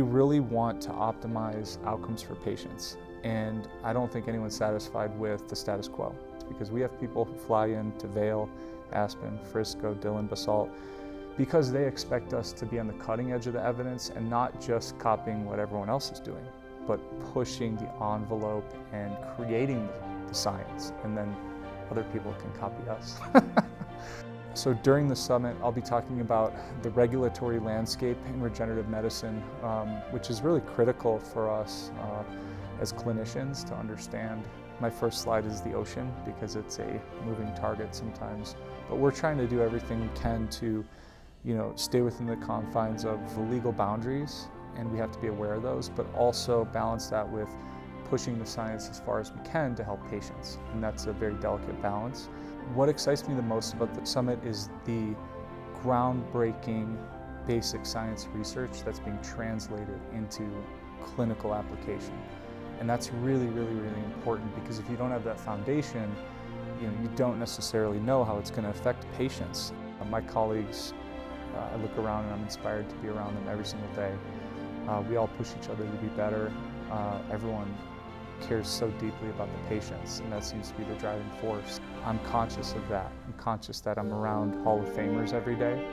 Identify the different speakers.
Speaker 1: really want to optimize outcomes for patients. And I don't think anyone's satisfied with the status quo because we have people who fly in to Vail, Aspen, Frisco, Dillon, Basalt because they expect us to be on the cutting edge of the evidence and not just copying what everyone else is doing, but pushing the envelope and creating the science. And then other people can copy us. so during the summit, I'll be talking about the regulatory landscape in regenerative medicine, um, which is really critical for us uh, as clinicians to understand. My first slide is the ocean because it's a moving target sometimes, but we're trying to do everything we can to you know, stay within the confines of the legal boundaries, and we have to be aware of those, but also balance that with pushing the science as far as we can to help patients, and that's a very delicate balance. What excites me the most about the summit is the groundbreaking basic science research that's being translated into clinical application. And that's really, really, really important because if you don't have that foundation, you know, you don't necessarily know how it's going to affect patients. My colleagues, uh, I look around and I'm inspired to be around them every single day. Uh, we all push each other to be better. Uh, everyone cares so deeply about the patients, and that seems to be the driving force. I'm conscious of that. I'm conscious that I'm around Hall of Famers every day,